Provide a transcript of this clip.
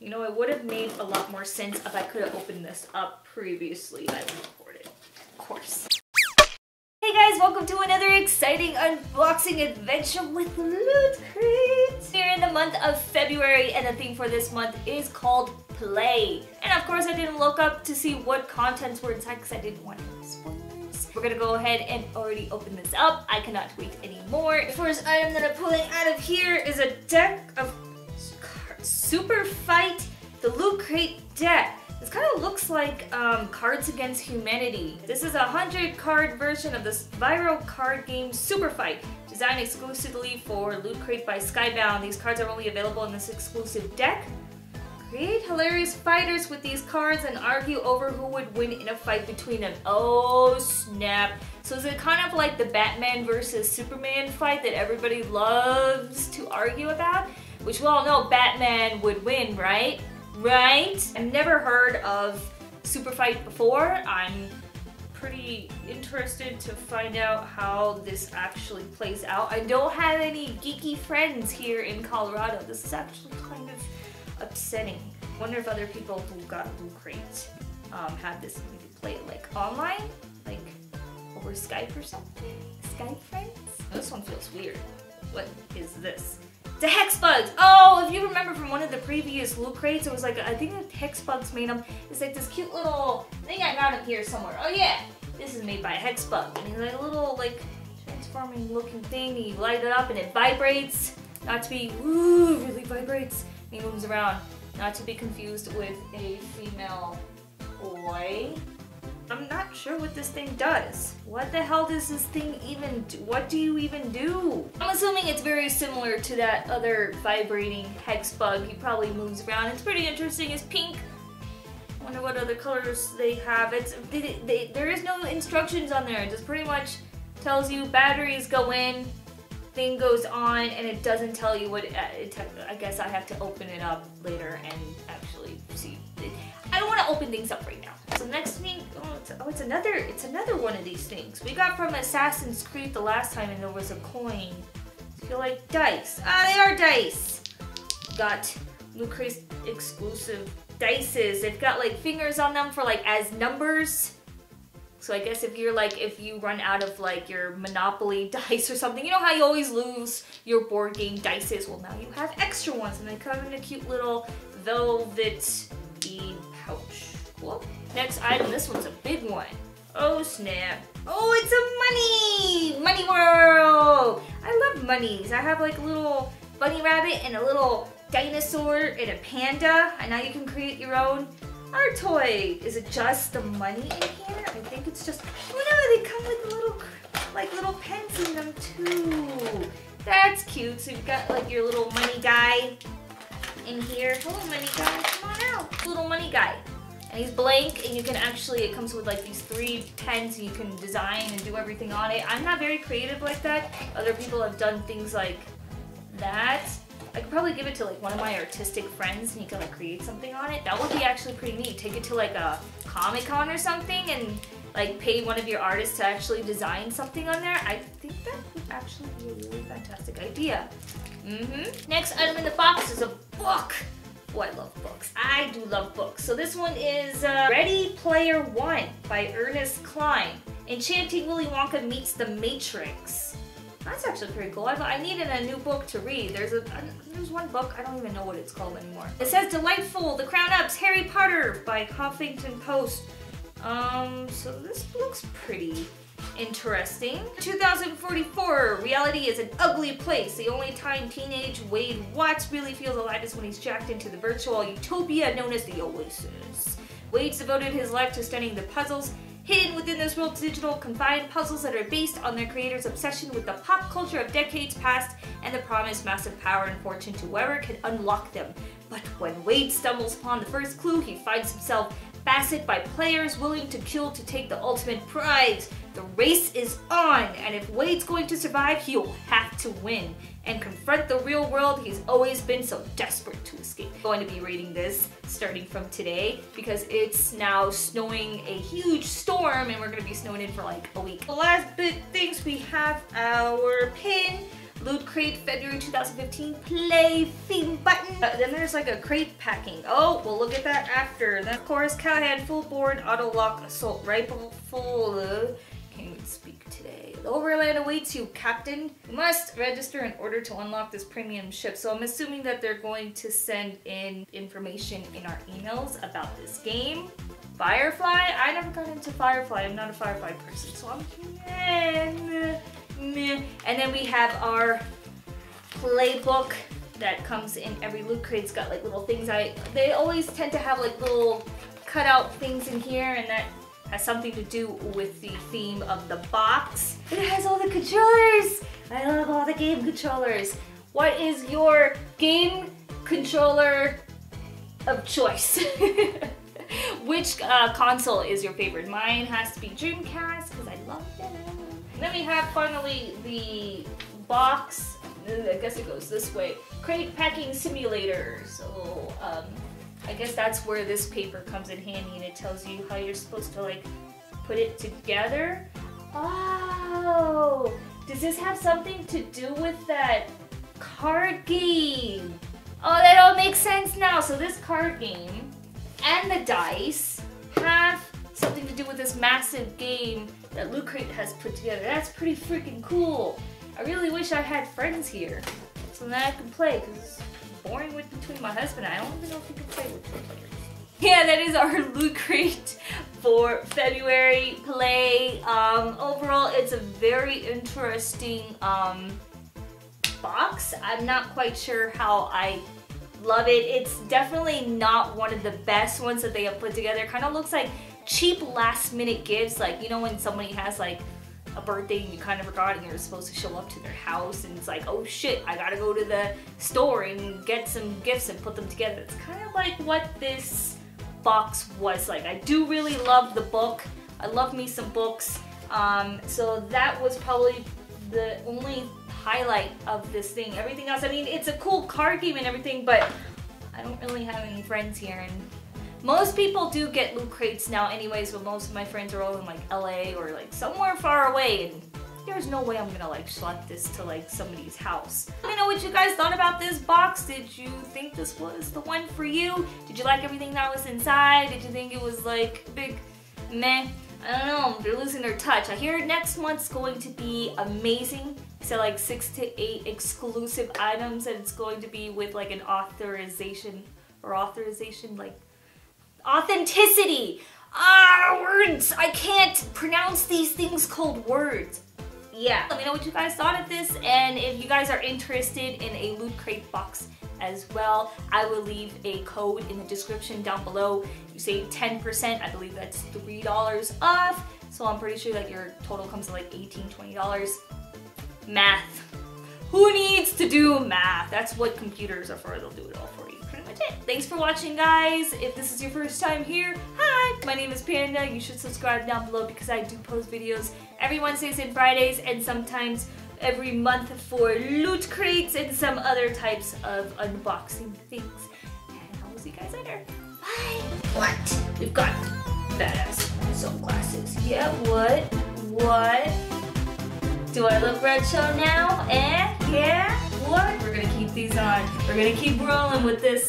You know, it would have made a lot more sense if I could have opened this up previously. I recorded, of course. Hey guys, welcome to another exciting unboxing adventure with Loot Crate. We're in the month of February and the theme for this month is called Play. And of course I didn't look up to see what contents were inside because I didn't want spoilers. We're gonna go ahead and already open this up. I cannot wait anymore. The first item that I'm pulling out of here is a deck of Super Fight, the Loot Crate deck. This kind of looks like um, Cards Against Humanity. This is a 100 card version of the viral card game Super Fight, designed exclusively for Loot Crate by Skybound. These cards are only available in this exclusive deck. Create hilarious fighters with these cards and argue over who would win in a fight between them. Oh snap. So is it kind of like the Batman versus Superman fight that everybody loves to argue about? which we all know Batman would win, right? Right? I've never heard of Super Fight before. I'm pretty interested to find out how this actually plays out. I don't have any geeky friends here in Colorado. This is actually upsetting. Wonder if other people who got Loot Crate um, had this maybe play it like online? Like over Skype or something? Skype friends? This one feels weird. What is this? The hex bugs. Oh, if you remember from one of the previous loot crates, it was like, I think the hex bugs made them. It's like this cute little thing I got him here somewhere. Oh yeah, this is made by hex bug. And he's like a little like transforming looking thing. You light it up and it vibrates. Not to be, ooh, really vibrates. He moves around. Not to be confused with a female boy. I'm not sure what this thing does. What the hell does this thing even do? What do you even do? I'm assuming it's very similar to that other vibrating hex bug. He probably moves around. It's pretty interesting. It's pink. I wonder what other colors they have. It's they, they, There is no instructions on there. It just pretty much tells you batteries go in, thing goes on, and it doesn't tell you what it I guess I have to open it up later and actually see. I don't want to open things up right now. So next thing, oh it's, oh, it's another, it's another one of these things. We got from Assassin's Creed the last time and there was a coin. Feel like dice. Ah, they are dice. Got Crate exclusive dices. They've got like fingers on them for like as numbers. So I guess if you're like, if you run out of like your Monopoly dice or something, you know how you always lose your board game dices? Well, now you have extra ones and they come in a cute little velvet pouch. Cool. Next item, this one's a big one. Oh snap. Oh, it's a Munny! Munny world! I love Munnys. I have like a little bunny rabbit and a little dinosaur and a panda. And now you can create your own art toy. Is it just the Munny in here? I think it's just, oh no, they come with little, like little pens in them too. That's cute. So you've got like your little Munny guy in here. Hello, Munny guy. Come on out. Little Munny guy. And he's blank, and you can actually, it comes with like these three pens, you can design and do everything on it. I'm not very creative like that. Other people have done things like that. I could probably give it to like one of my artistic friends and he could like create something on it. That would be actually pretty neat. Take it to like a Comic Con or something and like pay one of your artists to actually design something on there. I think that would actually be a really fantastic idea. Mm-hmm. Next item in the box is a book. Oh, I love books. I do love books. So this one is uh, Ready Player One by Ernest Cline. Enchanting Willy Wonka meets the Matrix. That's actually pretty cool. I, I needed a new book to read. There's a there's one book, I don't even know what it's called anymore. It says Delightful, The Crown Ups, Harry Potter by Huffington Post. Um, so this looks pretty Interesting. 2044, reality is an ugly place. The only time teenage Wade Watts really feels alive is when he's jacked into the virtual utopia known as the Oasis. Wade's devoted his life to studying the puzzles hidden within this world's digital confined puzzles that are based on their creator's obsession with the pop culture of decades past and the promised massive power and fortune to whoever can unlock them. But when Wade stumbles upon the first clue, he finds himself Basset by players willing to kill to take the ultimate prize. The race is on, and if Wade's going to survive, he'll have to win and confront the real world he's always been so desperate to escape. I'm going to be reading this starting from today because it's now snowing a huge storm and we're going to be snowing in for like a week. The last bit things we have our pin Loot Crate February 2015 play theme button. Uh, then there's like a crate packing. Oh, we'll look at that after. Then of course, Cowhand full board auto lock assault rifle full. Uh, can't speak today. The overland awaits you, Captain. You must register in order to unlock this premium ship. So I'm assuming that they're going to send in information in our emails about this game. Firefly? I never got into Firefly. I'm not a Firefly person, so I'm meh, meh. And then we have our playbook that comes in every loot crate. It's got like little things. I They always tend to have like little cutout things in here and that has something to do with the theme of the box. It has all the controllers! I love all the game controllers. What is your game controller of choice? Which uh, console is your favorite? Mine has to be Dreamcast because I love them. Then we have finally the box. I guess it goes this way. Crate packing simulator. So um, I guess that's where this paper comes in handy and it tells you how you're supposed to like put it together. Oh, does this have something to do with that card game? Oh, that all makes sense now. So this card game and the dice have something to do with this massive game that Loot Crate has put together. That's pretty freaking cool. I really wish I had friends here so that I can play because boring with between my husband. I don't even know if he can play with players. Yeah, that is our Loot Crate for February play. Um, overall, it's a very interesting um, box. I'm not quite sure how I Love it. It's definitely not one of the best ones that they have put together. Kind of looks like cheap last minute gifts. Like, you know when somebody has like a birthday and you kind of forgot and you're supposed to show up to their house and it's like, oh shit, I gotta go to the store and get some gifts and put them together. It's kind of like what this box was like. I do really love the book. I love me some books. Um, so that was probably the only highlight of this thing. Everything else, I mean, it's a cool card game and everything, but I don't really have any friends here. And most people do get loot crates now anyways, but most of my friends are all in like LA or like somewhere far away. And there's no way I'm gonna like schlep this to like somebody's house. Let me know what you guys thought about this box. Did you think this was the one for you? Did you like everything that was inside? Did you think it was like big meh? I don't know, they're losing their touch. I hear next month's going to be amazing. So like six to eight exclusive items and it's going to be with like an authorization or authorization like authenticity. Ah, words! I can't pronounce these things called words. Yeah, let me know what you guys thought of this and if you guys are interested in a Loot Crate box as well. I will leave a code in the description down below. You save 10%, I believe that's $3 off. So I'm pretty sure that your total comes to like $18, $20. Math. Who needs to do math? That's what computers are for, they'll do it all for you. Pretty much it. Thanks for watching guys. If this is your first time here, hi! My name is Panda. You should subscribe down below because I do post videos every Wednesdays and Fridays and sometimes every month for loot crates and some other types of unboxing things. And I will see you guys later. Bye! What? We've got badass sunglasses. Yeah, what? What? Do I look retro now? Eh? Yeah? What? We're gonna keep these on. We're gonna keep rolling with this.